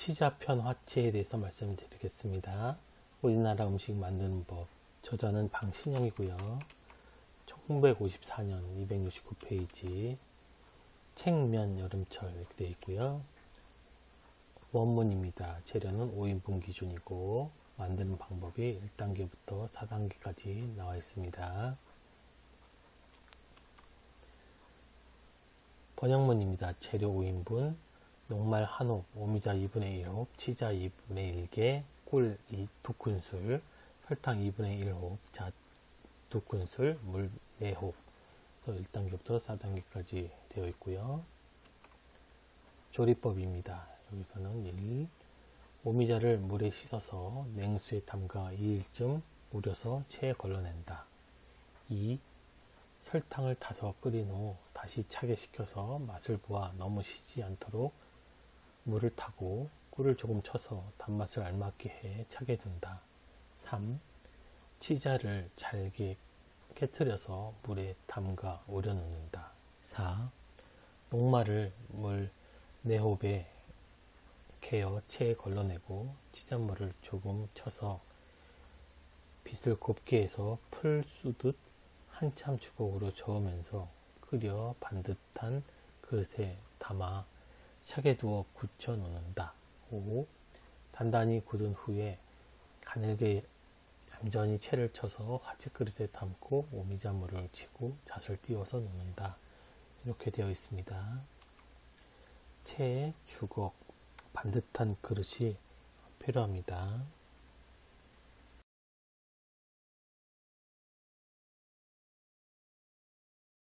치자편 화채에 대해서 말씀드리겠습니다. 우리나라 음식 만드는 법 저자는 방신영이고요. 1954년 269페이지 책면 여름철 되어 있고요. 원문입니다. 재료는 5인분 기준이고 만드는 방법이 1단계부터 4단계까지 나와 있습니다. 번역문입니다. 재료 5인분, 녹말 한홉, 오미자 2분의 1홉, 치자 2분의 1개, 꿀 2큰술, 설탕 2분의 1홉, 잣 2큰술, 물 4홉. 그래서 1단계부터 4단계까지 되어 있고요. 조리법입니다. 여기서는 1. 오미자를 물에 씻어서 냉수에 담가 2일쯤 우려서 체에 걸러낸다. 2. 설탕을 타서 끓인 후 다시 차게 식혀서 맛을 보아 너무 시지 않도록 물을 타고 꿀을 조금 쳐서 단맛을 알맞게 해 차게 둔다. 3. 치자를 잘게 깨트려서 물에 담가 우려놓는다. 4. 녹말을 물 4홉에 개어 체에 걸러내고 치자물을 조금 쳐서 빛을 곱게 해서 풀 쑤듯 한참 주걱으로 저으면서 끓여 반듯한 그릇에 담아 차게 두어 굳혀 놓는다. 5. 단단히 굳은 후에 가늘게 얌전히 채를 쳐서 화채 그릇에 담고 오미자물을 치고 잣을 띄워서 놓는다. 이렇게 되어 있습니다. 채, 주걱, 반듯한 그릇이 필요합니다.